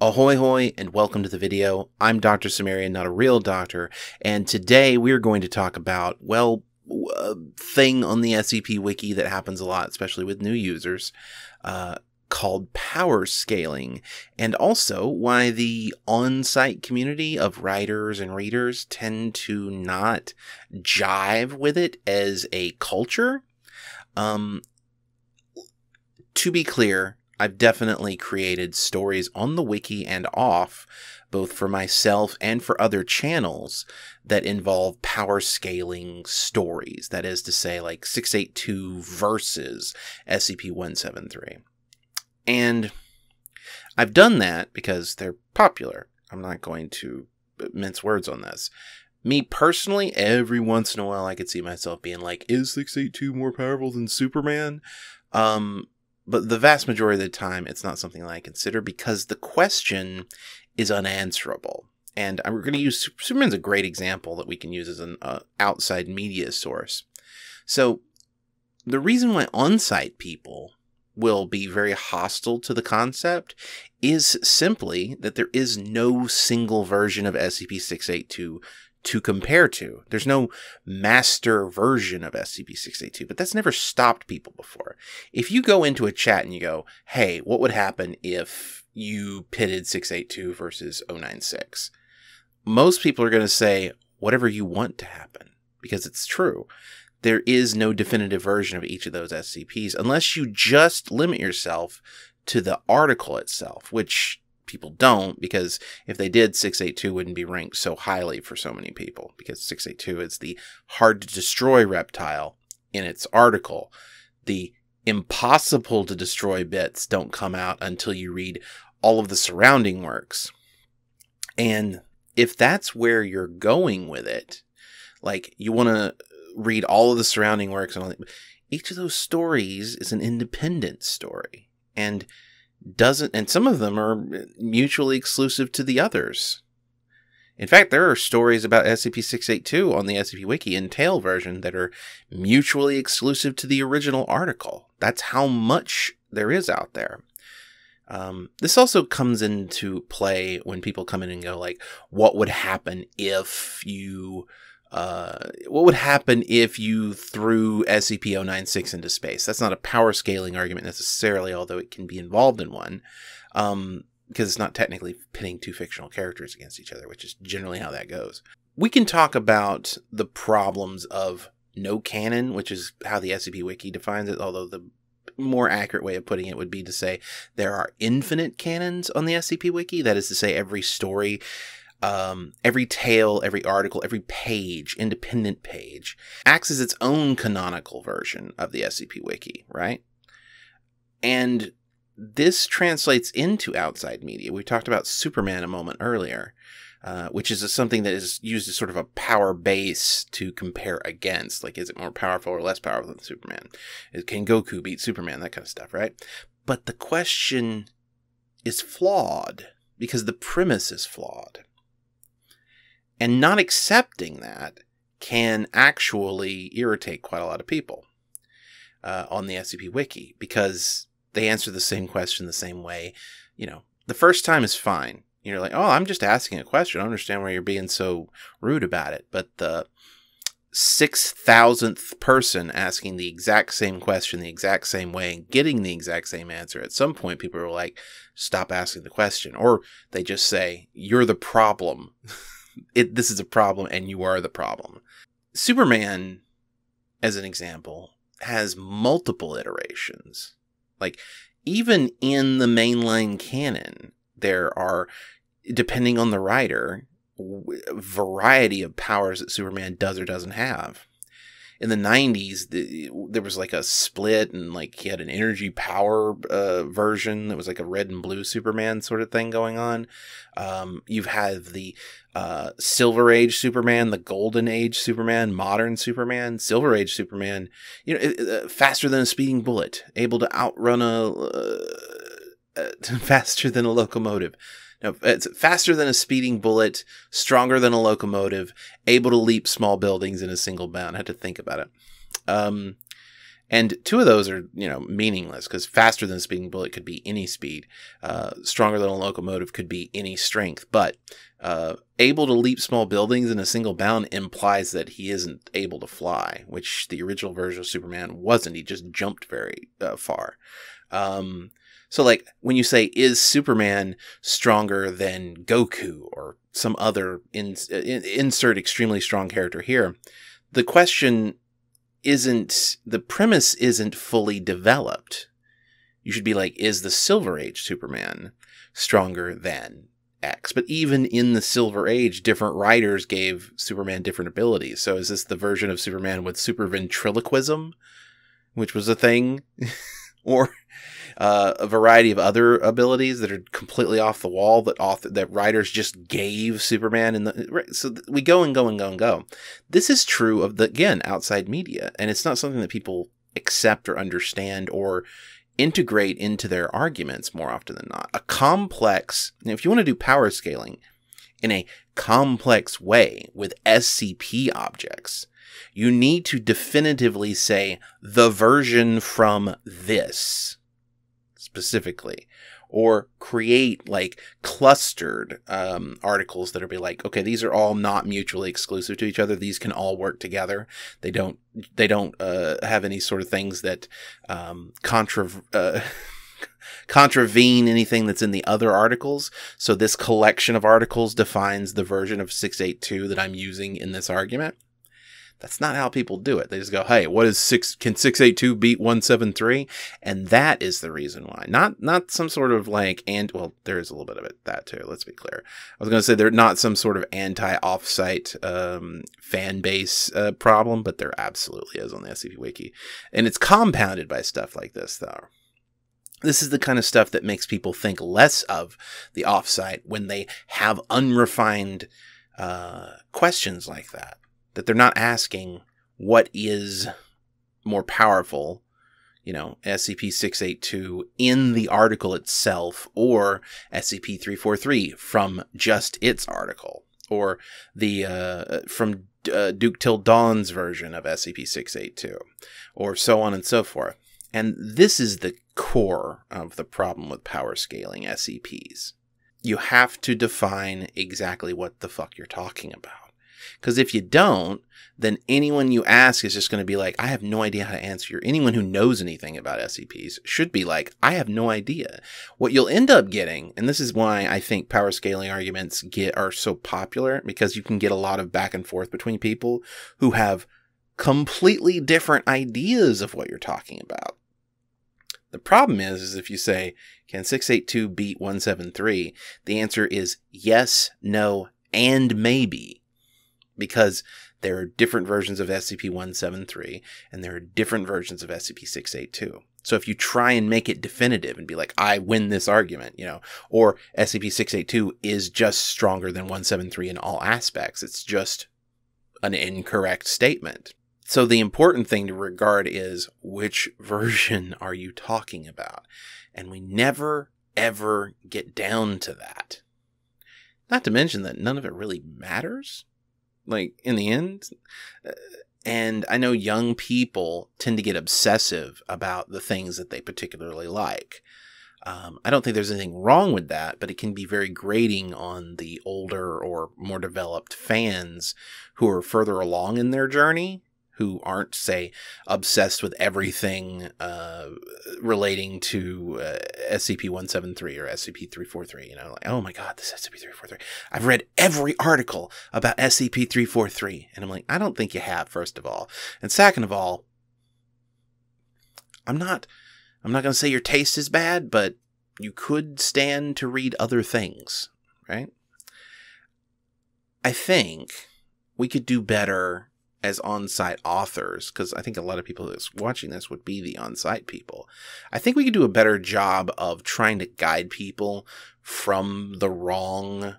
Ahoy hoy and welcome to the video. I'm Dr. Cimmerian, not a real doctor, and today we're going to talk about, well, a thing on the SCP wiki that happens a lot, especially with new users, uh, called power scaling, and also why the on-site community of writers and readers tend to not jive with it as a culture. Um, to be clear, I've definitely created stories on the wiki and off, both for myself and for other channels that involve power scaling stories. That is to say, like 682 versus SCP 173. And I've done that because they're popular. I'm not going to mince words on this. Me personally, every once in a while, I could see myself being like, is 682 more powerful than Superman? Um, but the vast majority of the time, it's not something that I consider because the question is unanswerable. And I'm going to use Superman's a great example that we can use as an uh, outside media source. So, the reason why on site people will be very hostile to the concept is simply that there is no single version of SCP 682 to compare to. There's no master version of SCP-682, but that's never stopped people before. If you go into a chat and you go, hey, what would happen if you pitted 682 versus 096? Most people are going to say, whatever you want to happen, because it's true. There is no definitive version of each of those SCPs unless you just limit yourself to the article itself, which people don't because if they did 682 wouldn't be ranked so highly for so many people because 682 is the hard to destroy reptile in its article. The impossible to destroy bits don't come out until you read all of the surrounding works. And if that's where you're going with it like you want to read all of the surrounding works and all each of those stories is an independent story. And doesn't, and some of them are mutually exclusive to the others. In fact, there are stories about SCP-682 on the SCP Wiki and Tale version that are mutually exclusive to the original article. That's how much there is out there. Um, this also comes into play when people come in and go like, what would happen if you uh, what would happen if you threw SCP-096 into space? That's not a power scaling argument necessarily, although it can be involved in one, um, because it's not technically pitting two fictional characters against each other, which is generally how that goes. We can talk about the problems of no canon, which is how the SCP Wiki defines it, although the more accurate way of putting it would be to say there are infinite canons on the SCP Wiki. That is to say, every story um, every tale, every article, every page, independent page, acts as its own canonical version of the SCP Wiki, right? And this translates into outside media. We talked about Superman a moment earlier, uh, which is something that is used as sort of a power base to compare against. Like, is it more powerful or less powerful than Superman? Can Goku beat Superman? That kind of stuff, right? But the question is flawed because the premise is flawed. And not accepting that can actually irritate quite a lot of people uh, on the SCP Wiki because they answer the same question the same way. You know, the first time is fine. You're like, oh, I'm just asking a question. I understand why you're being so rude about it. But the six thousandth person asking the exact same question the exact same way and getting the exact same answer, at some point people are like, stop asking the question. Or they just say, you're the problem. it, this is a problem and you are the problem. Superman, as an example, has multiple iterations. Like, even in the mainline canon, there are, depending on the writer, variety of powers that Superman does or doesn't have in the 90s the, there was like a split and like he had an energy power uh, version that was like a red and blue superman sort of thing going on. Um, you've had the uh, silver age superman the golden age superman modern superman silver age superman. You know uh, faster than a speeding bullet able to outrun a uh, faster than a locomotive no, it's faster than a speeding bullet, stronger than a locomotive, able to leap small buildings in a single bound. I had to think about it. Um, And two of those are, you know, meaningless because faster than a speeding bullet could be any speed. Uh, stronger than a locomotive could be any strength. But uh, able to leap small buildings in a single bound implies that he isn't able to fly, which the original version of Superman wasn't. He just jumped very uh, far. Um, so, like, when you say, is Superman stronger than Goku or some other in, in, insert extremely strong character here, the question isn't, the premise isn't fully developed. You should be like, is the Silver Age Superman stronger than X? But even in the Silver Age, different writers gave Superman different abilities. So is this the version of Superman with super ventriloquism, which was a thing? or uh, a variety of other abilities that are completely off the wall that author that writers just gave Superman. And the so we go and go and go and go. This is true of the again outside media, and it's not something that people accept or understand or integrate into their arguments more often than not. A complex, if you want to do power scaling in a complex way with SCP objects, you need to definitively say the version from this specifically or create like clustered um, articles that are be like okay these are all not mutually exclusive to each other. These can all work together. They don't they don't uh, have any sort of things that um, contra uh, contravene anything that's in the other articles. So this collection of articles defines the version of 682 that i'm using in this argument that's not how people do it. They just go, "Hey, what is six? Can six eight two beat one seven three? And that is the reason why. Not not some sort of like and well, there is a little bit of it that too. Let's be clear. I was going to say they're not some sort of anti offsite um, fan base uh, problem, but there absolutely is on the SCP Wiki, and it's compounded by stuff like this though. This is the kind of stuff that makes people think less of the offsite when they have unrefined uh, questions like that that they're not asking what is more powerful, you know, SCP 682 in the article itself or SCP 343 from just its article or the uh, from uh, Duke Till Dawn's version of SCP 682 or so on and so forth. And this is the core of the problem with power scaling SCPs. You have to define exactly what the fuck you're talking about. Because if you don't, then anyone you ask is just going to be like, I have no idea how to answer. Anyone who knows anything about SCPs should be like, I have no idea. What you'll end up getting, and this is why I think power scaling arguments get are so popular, because you can get a lot of back and forth between people who have completely different ideas of what you're talking about. The problem is, is if you say, can 682 beat 173? The answer is yes, no, and maybe because there are different versions of SCP-173 and there are different versions of SCP-682. So if you try and make it definitive and be like, I win this argument, you know, or SCP-682 is just stronger than 173 in all aspects, it's just an incorrect statement. So the important thing to regard is which version are you talking about? And we never, ever get down to that. Not to mention that none of it really matters like in the end. Uh, and I know young people tend to get obsessive about the things that they particularly like. Um, I don't think there's anything wrong with that, but it can be very grating on the older or more developed fans who are further along in their journey who aren't, say, obsessed with everything uh, relating to uh, SCP 173 or SCP 343. You know, like, oh my God, this SCP 343. I've read every article about SCP 343. And I'm like, I don't think you have, first of all. And second of all, I'm not. I'm not going to say your taste is bad, but you could stand to read other things, right? I think we could do better as on-site authors because i think a lot of people that's watching this would be the on-site people. I think we could do a better job of trying to guide people from the wrong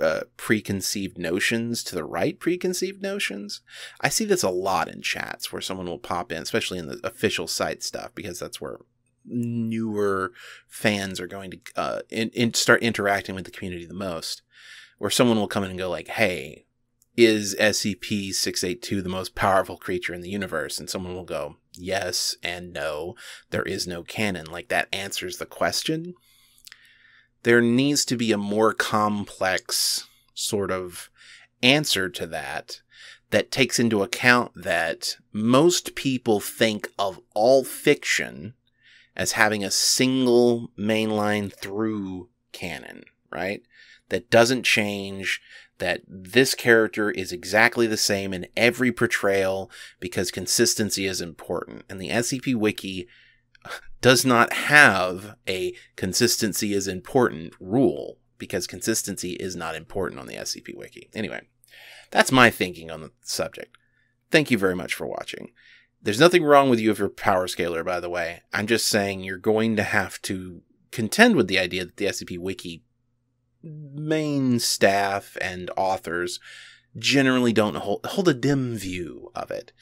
uh, preconceived notions to the right preconceived notions. I see this a lot in chats where someone will pop in especially in the official site stuff because that's where newer fans are going to uh, in, in start interacting with the community the most where someone will come in and go like hey is SCP 682 the most powerful creature in the universe? And someone will go, yes and no. There is no canon. Like that answers the question. There needs to be a more complex sort of answer to that that takes into account that most people think of all fiction as having a single mainline through canon, right? That doesn't change, that this character is exactly the same in every portrayal because consistency is important. And the SCP Wiki does not have a consistency is important rule because consistency is not important on the SCP Wiki. Anyway, that's my thinking on the subject. Thank you very much for watching. There's nothing wrong with you if you're a power scaler, by the way. I'm just saying you're going to have to contend with the idea that the SCP Wiki main staff and authors generally don't hold, hold a dim view of it.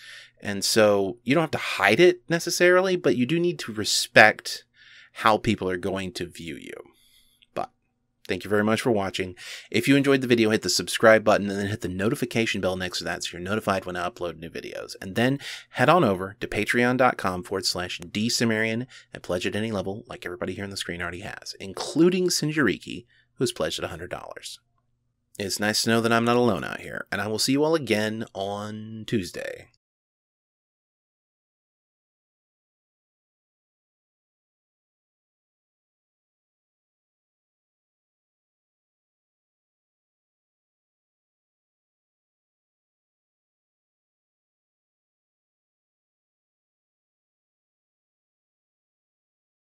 And so you don't have to hide it necessarily, but you do need to respect how people are going to view you. But thank you very much for watching. If you enjoyed the video, hit the subscribe button and then hit the notification bell next to that so you're notified when I upload new videos. And then head on over to patreon.com forward slash dcimmerian and pledge at any level like everybody here on the screen already has, including Sinjariki, who's pledged at $100. It's nice to know that I'm not alone out here, and I will see you all again on Tuesday.